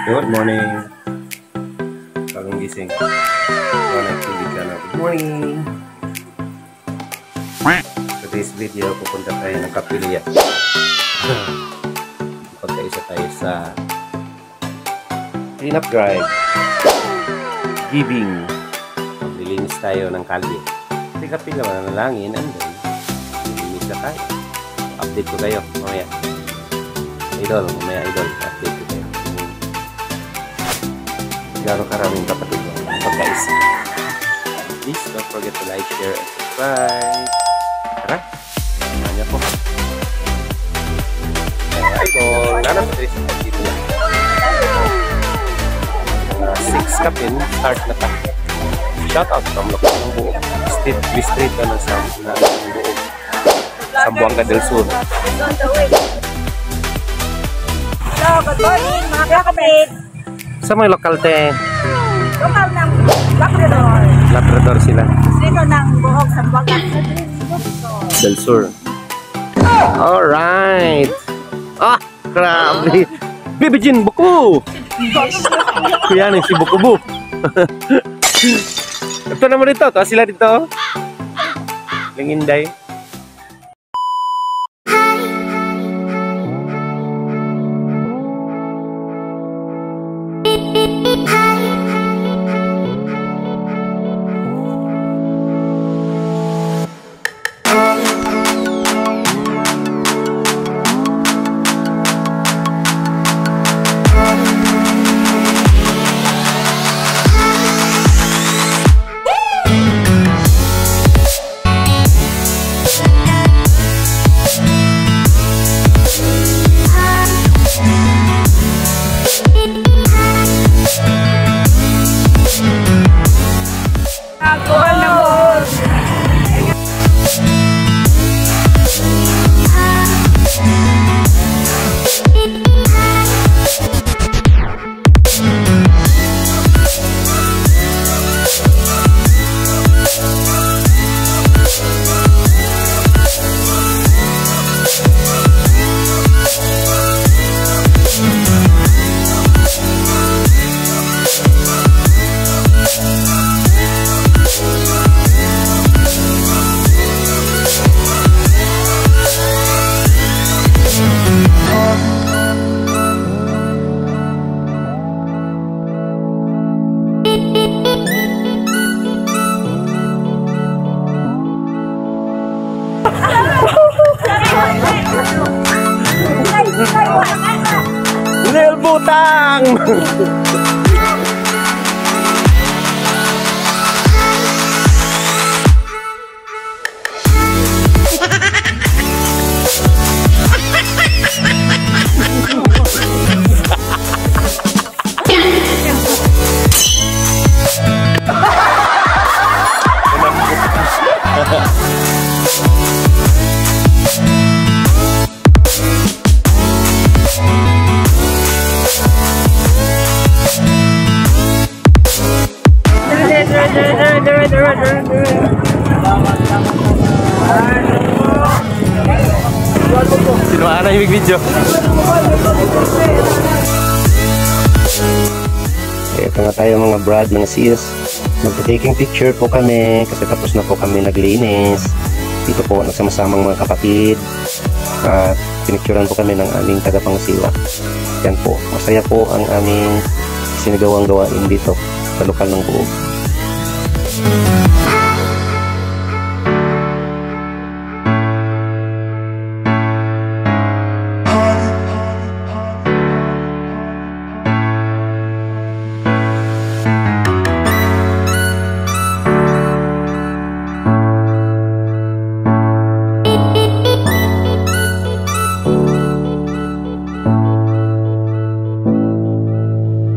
Good morning. Bagong gising. TV channel. Good morning. Today's video, pupunta tayo ng kapilya. Pagkaisa tayo sa cleanup drive. Giving. Lilinis tayo ng kalye. Kasi kapilya, mananalangin, andun. Lilinis na tayo. Update ko kayo mamaya. Idol, mamaya idol. Update ko. Gano'ng karaming kapatid ko. Pagkaisa. Please don't forget to like, share, and subscribe. Tara, samahan niyo po. Idol, nanap sa Tris dito na. Uh, six kapin, start na tayo. Shout out from Lokal ng Buo. Street, street na na ng Buo. Sambuanga del Sur. Hello, good morning mga kapatid. Sa mga lokal te, Lokal ng Labrador. Labrador sila. Dito ng buhok sa bagat. del Sur. Alright. Ah, grabe. Baby Jin, buko. Kuya ni si buko bu. Ito naman dito, to sila dito. Linginday. mundo. Sino ana yung video? Ito nga tayo mga brad, mga sis. Magta-taking picture po kami kasi tapos na po kami naglinis. Dito po nagsama-samang mga kapatid. At pinicturean po kami ng aming tagapangasiwa. Yan po. Masaya po ang aming sinagawang gawain dito sa lokal ng buo.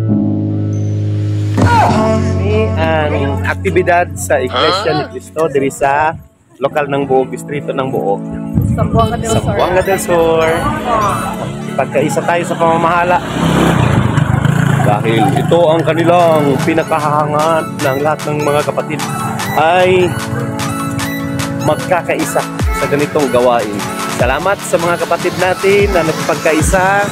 Ni ang aktibidad sa Iglesia ni Cristo diri sa lokal ng Buog, distrito ng Buog. Sambuanga del Sa. Buanga del Sur. Pagkaisa tayo sa pamamahala. Dahil ito ang kanilang pinakahahangat ng lahat ng mga kapatid ay magkakaisa sa ganitong gawain. Salamat sa mga kapatid natin na nagpagkaisa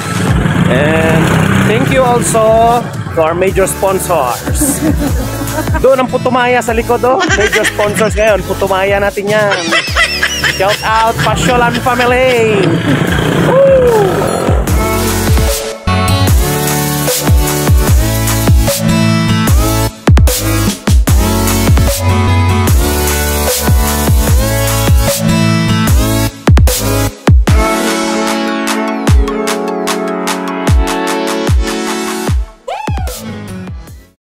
and Thank you also to our major sponsors. Doon ang Putumaya sa likod, oh. Major sponsors ngayon. Putumaya natin yan. Shout out, Pasyolan Family. Woo!